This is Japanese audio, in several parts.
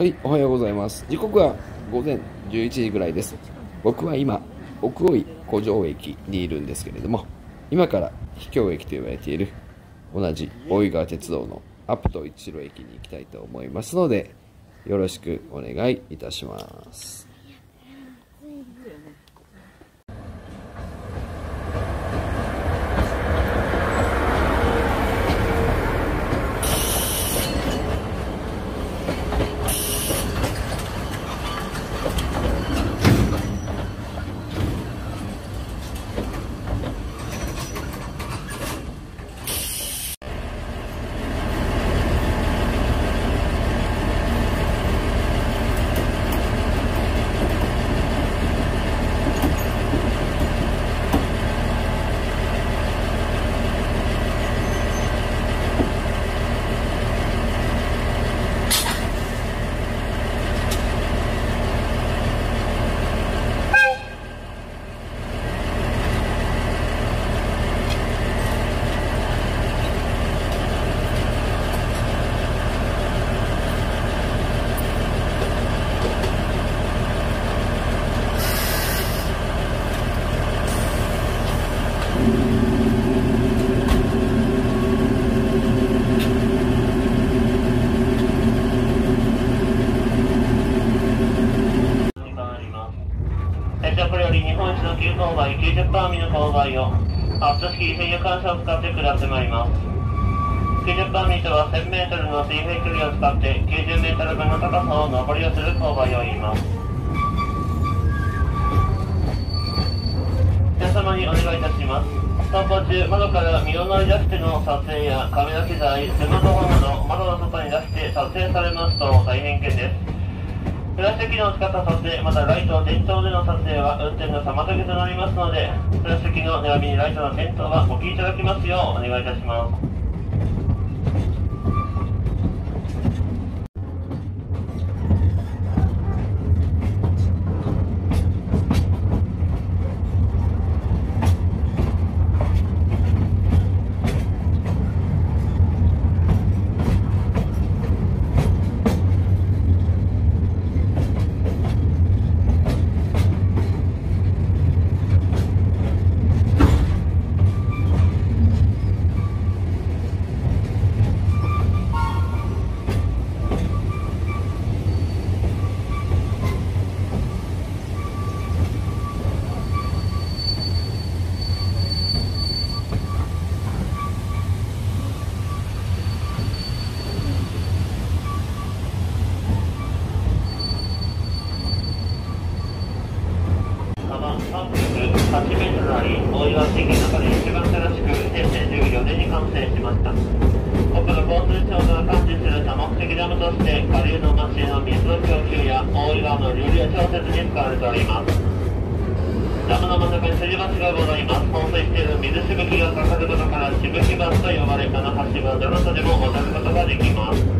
はい、おはようございます。時刻は午前11時ぐらいです。僕は今、奥大井古城駅にいるんですけれども、今から秘境駅と言われている同じ大井川鉄道のアップと一路駅に行きたいと思いますので、よろしくお願いいたします。列車これより日本一の急勾配90パーミの勾配をアップスキー専用感謝を使って下ってまいります。90パーミとは 1000m の水平距離を使って 90m 分の高さを上りをする勾配を言います。皆様にお願いいたします。走行中窓から身を乗り出しての撮影やカメラ機材スマートフォンなど窓の外に出して撮影されますと大変危険です。プラスチック機能を使った撮影、またライトの、点灯での撮影は運転の妨げとなりますので、プラスチック機能並びにライトの点灯はお聞きいただきますようお願いいたします。ございます。ダムの真ん中にすり鉢がございます。放水している水しぶきがかかることから、しぶき橋と呼ばれ、この橋はどなたでも渡ることができます。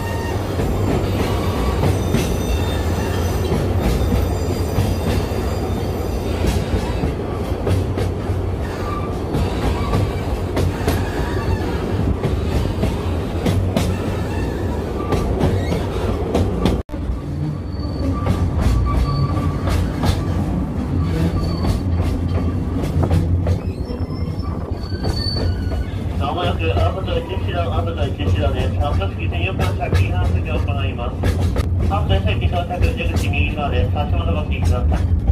席。到着、出口右側です。足元ご注意ください。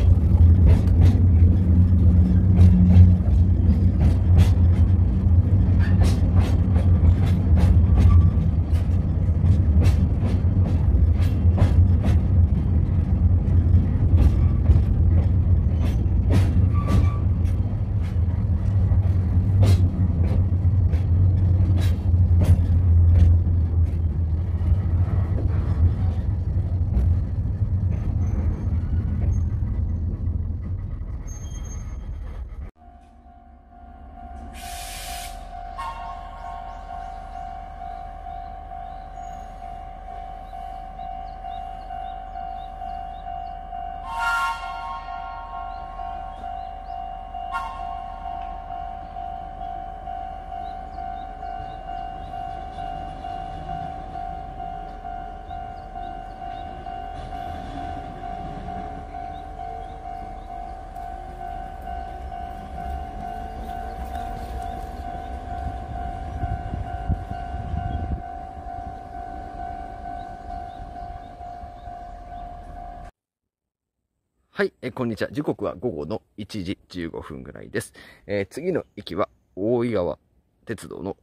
はい、えこんにちは。時刻は午後の1時15分ぐらいです。えー次の駅は大井川鉄道の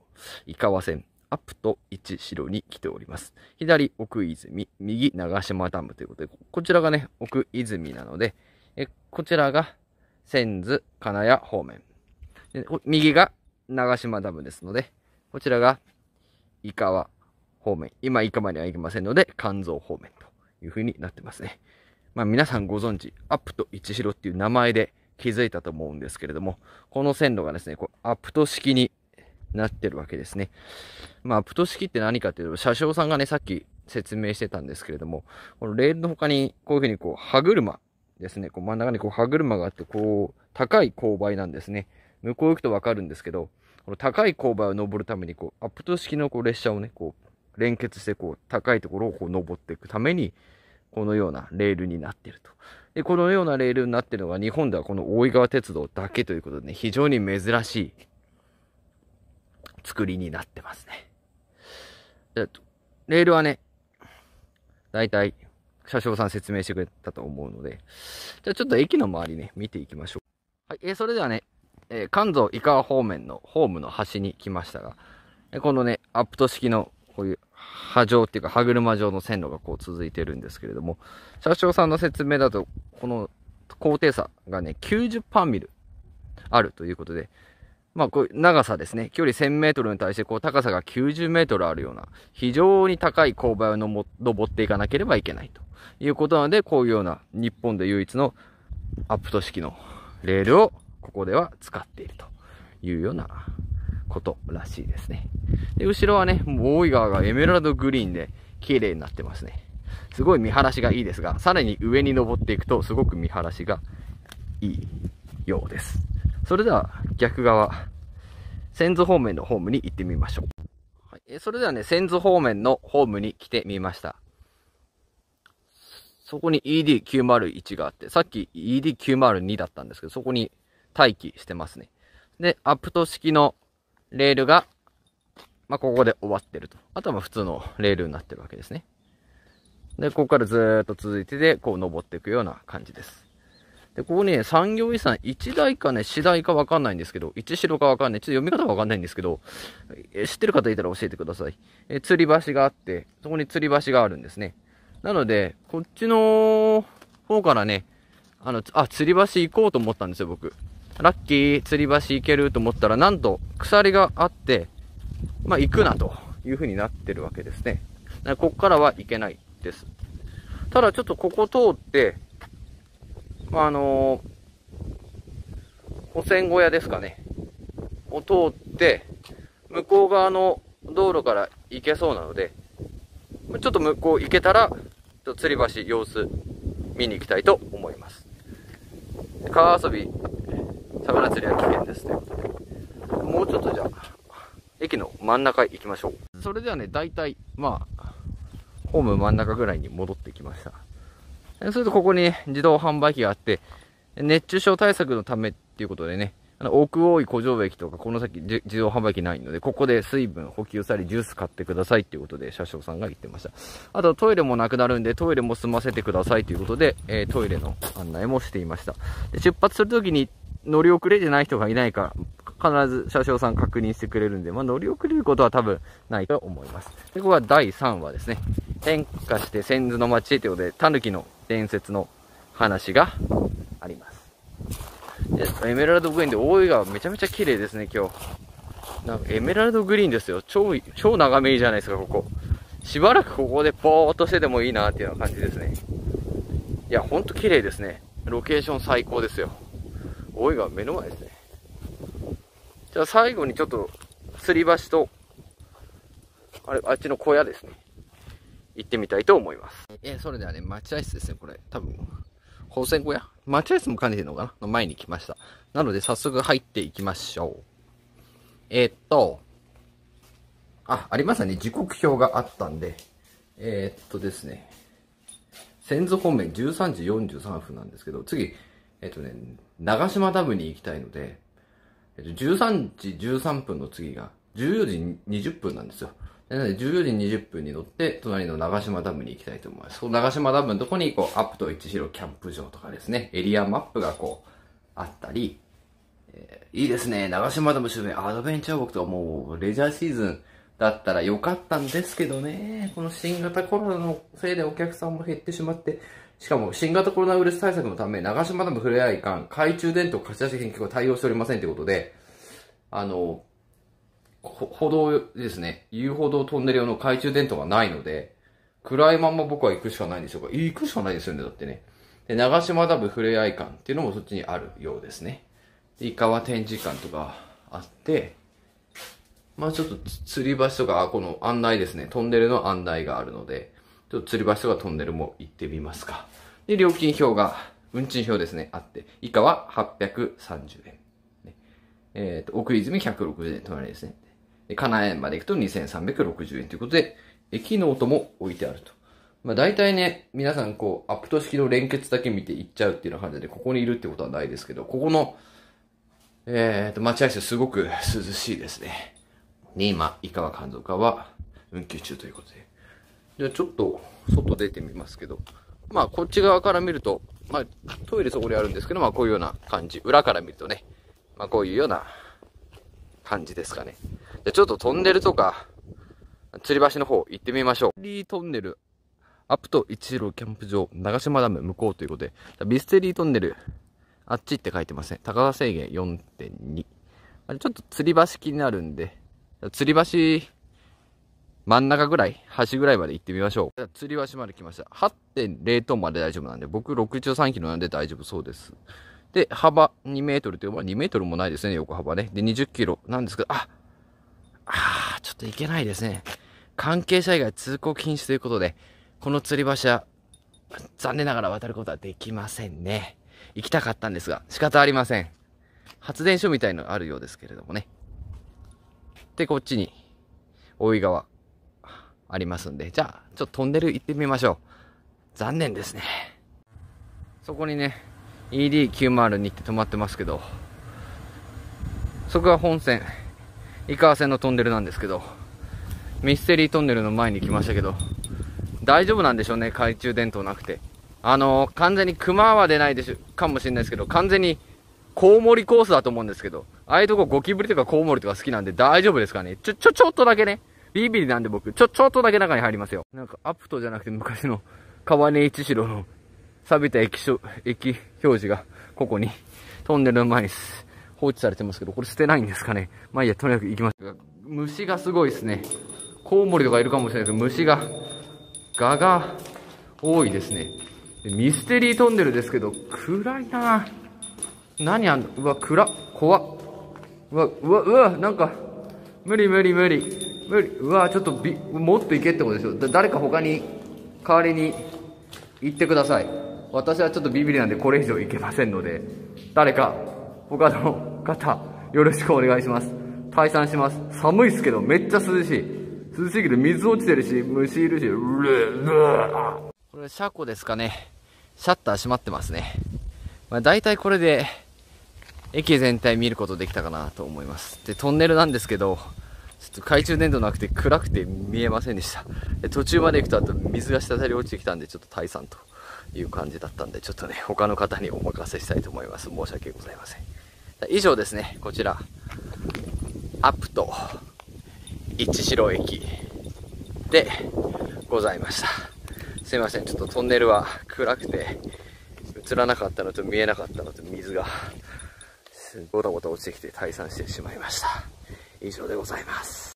井川線アップと一城に来ております。左奥泉、右長島ダムということで、こちらがね、奥泉なので、えこちらが千頭金谷方面。右が長島ダムですので、こちらが井川方面。今、井川には行きませんので、関蔵方面という風になってますね。まあ皆さんご存知、アップと一城っていう名前で気づいたと思うんですけれども、この線路がですね、こうアプト式になってるわけですね。まあアプト式って何かっていうと、車掌さんがね、さっき説明してたんですけれども、このレールの他にこういうふうにこう歯車ですね、こう真ん中にこう歯車があって、こう高い勾配なんですね。向こう行くとわかるんですけど、この高い勾配を登るために、こう、アプト式のこう列車をね、こう、連結して、こう、高いところをこう登っていくために、このようなレールになっていると。で、このようなレールになっているのが日本ではこの大井川鉄道だけということでね、非常に珍しい作りになってますね。でレールはね、だいたい車掌さん説明してくれたと思うので、じゃあちょっと駅の周りね、見ていきましょう。はい、えーそれではね、えー関東井川方面のホームの端に来ましたが、このね、アップト式のこういう波状っていうか歯車状の線路がこう続いてるんですけれども、車掌さんの説明だと、この高低差がね、90パーミルあるということで、まあ、こういう長さですね。距離1000メートルに対して、こう、高さが90メートルあるような、非常に高い勾配をの登っていかなければいけないということなので、こういうような日本で唯一のアップト式のレールをここでは使っているというようなことらしいですね。で、後ろはね、もう大井川がエメラルドグリーンで綺麗になってますね。すごい見晴らしがいいですが、さらに上に登っていくとすごく見晴らしがいいようです。それでは逆側、千頭方面のホームに行ってみましょう。はい、それではね、千頭方面のホームに来てみました。そこに ED901 があって、さっき ED902 だったんですけど、そこに待機してますね。で、アプト式のレールが、まあ、ここで終わってると。あとは普通のレールになってるわけですね。で、ここからずっと続いてで、こう登っていくような感じです。で、ここにね、産業遺産1台かね、4台かわかんないんですけど、1城かわかんない。ちょっと読み方わかんないんですけど、知ってる方いたら教えてください。え、吊り橋があって、そこに吊り橋があるんですね。なので、こっちの方からね、あの、あ、吊り橋行こうと思ったんですよ、僕。ラッキー、吊り橋行けると思ったら、なんと、鎖があって、まあ、行くなという風になってるわけですね。だからこからは行けないです。ただ、ちょっとここ通って、まあ、あの保線小屋ですかね。を通って、向こう側の道路から行けそうなので、ちょっと向こう行けたら、ちょっと吊り橋様子見に行きたいと思います。川遊び、魚釣りは危険ですということで。もうちょっとじゃあ、駅の真ん中行きましょう。それではね、大体、まあ、ホーム真ん中ぐらいに戻ってきました。えそれとここにね自動販売機があって、熱中症対策のためっていうことでね、あの、奥大井古城駅とか、この先自自動販売機ないので、ここで水分補給され、ジュース買ってくださいっていうことで、車掌さんが言ってました。あと、トイレもなくなるんで、トイレも済ませてくださいということで、えートイレの案内もしていました。で、出発するときに乗り遅れてない人がいないか、必ず車掌さん確認してくれるんで、まあ、乗り遅れることは多分ないと思います。で、ここは第3話ですね。変化して先祖の町へということで、狸の伝説の話があります。でエメラルドグリーンで大井川めちゃめちゃ綺麗ですね、今日。なんかエメラルドグリーンですよ。超、超眺めいいじゃないですか、ここ。しばらくここでぽーっとしててもいいなっていうような感じですね。いや、ほんと綺麗ですね。ロケーション最高ですよ。大井川目の前ですね。じゃあ最後にちょっと、吊り橋と、あれ、あっちの小屋ですね。行ってみたいと思います。え、それではね、待合室ですね、これ。多分、宝泉小屋？待合室も兼ねてるのかな？の前に来ました。なので、早速入っていきましょう。えーっと、あ、ありましたね。時刻表があったんで、えーっとですね、先祖方面13時43分なんですけど、次、えっとね、長島ダムに行きたいので、えっと、13時13分の次が14時20分なんですよ。なので、14時20分に乗って、隣の長島ダムに行きたいと思います。その長島ダムのとこに、こう、アップと一広キャンプ場とかですね、エリアマップがこう、あったり、えーいいですね、長島ダム周辺、アドベンチャーウォークとかもう、レジャーシーズンだったらよかったんですけどね、この新型コロナのせいでお客さんも減ってしまって、しかも新型コロナウイルス対策のため、長島ダムふれあい館、懐中電灯貸し出し研究が対応しておりませんということで、あの、歩道ですね、遊歩道トンネル用の懐中電灯がないので、暗いまんま僕は行くしかないんでしょうか。行くしかないですよね、だってね。で、長島ダムふれあい館っていうのもそっちにあるようですね。で、イカは展示館とかあって、まあちょっとつ吊り橋とか、この案内ですね、トンネルの案内があるので、ちょっと吊り橋とかトンネルも行ってみますか。で、料金表が、運賃表ですね、あって、井川830円。ねえっ、と、奥泉160円、隣ですね。で、金谷まで行くと2360円ということで、駅ノートも置いてあると。まあ大体ね、皆さんこう、アプト式の連結だけ見て行っちゃうっていうような感じで、ここにいるってことはないですけど、ここの、えっ、と、待合室すごく涼しいですね。に、今、井川監督は運休中ということで。じゃあちょっと、外出てみますけど。まあ、こっち側から見ると、まあ、トイレそこにあるんですけど、まあ、こういうような感じ。裏から見るとね、まあ、こういうような感じですかね。じゃちょっとトンネルとか、吊り橋の方行ってみましょう。リートンネル、アプと一路キャンプ場、長島ダム向こうということで、ビステリートンネル、あっちって書いてますね。高さ制限4.2。あれちょっと吊り橋気になるんで、吊り橋、真ん中ぐらい、端ぐらいまで行ってみましょう。吊り橋まで来ました。8.0トンまで大丈夫なんで、僕63キロなんで大丈夫そうです。で、幅2メートルという、ま2メートルもないですね、横幅ね。で、20キロなんですけど、ああーちょっと行けないですね。関係者以外通行禁止ということで、この吊り橋は、残念ながら渡ることはできませんね。行きたかったんですが、仕方ありません。発電所みたいのあるようですけれどもね。で、こっちに、大井川、ありますんで、じゃあ、ちょっとトンネル行ってみましょう。残念ですね。そこにね、ED902 って止まってますけど、そこが本線、井川線のトンネルなんですけど、ミステリートンネルの前に来ましたけど、大丈夫なんでしょうね、懐中電灯なくて。あのー、完全に熊は出ないでしょ、かもしれないですけど、完全にコウモリコースだと思うんですけど、ああいうとこゴキブリとかコウモリとか好きなんで大丈夫ですかねちょ、ちょ、ちょっとだけね、ビビリなんで僕、ちょ、ちょっとだけ中に入りますよ。なんかアプトじゃなくて昔の川根一城の錆びた駅所、駅表示がここにトンネルの前に放置されてますけど、これ捨てないんですかねまあいいや、とにかく行きますが。虫がすごいですね。コウモリとかいるかもしれないけど、虫が、ガが多いですね。ミステリートンネルですけど、暗いな何あんの？うわ、暗。怖っ。うわ、うわ、うわ、なんか、無理無理無理。無理。うわ、ちょっとび、もっと行けってことですよ。誰か他に、代わりに行ってください。私はちょっとビビりなんでこれ以上行けませんので、誰か、他の方、よろしくお願いします。退散します。寒いっすけど、めっちゃ涼しい。涼しいけど、水落ちてるし、虫いるし、うるうこれ、車庫ですかね。シャッター閉まってますね。まあ、大体これで、駅全体見ることできたかなと思います。でトンネルなんですけどちょっと懐中電灯なくて暗くて見えませんでした。で途中まで行くとあと水が滴り落ちてきたんでちょっと退散という感じだったんでちょっとね他の方にお任せしたいと思います。申し訳ございません。以上ですね。こちら。アップと一城駅でございました。すいません。ちょっとトンネルは暗くて映らなかったのと見えなかったのと水がごたごた落ちてきて退散してしまいました。以上でございます。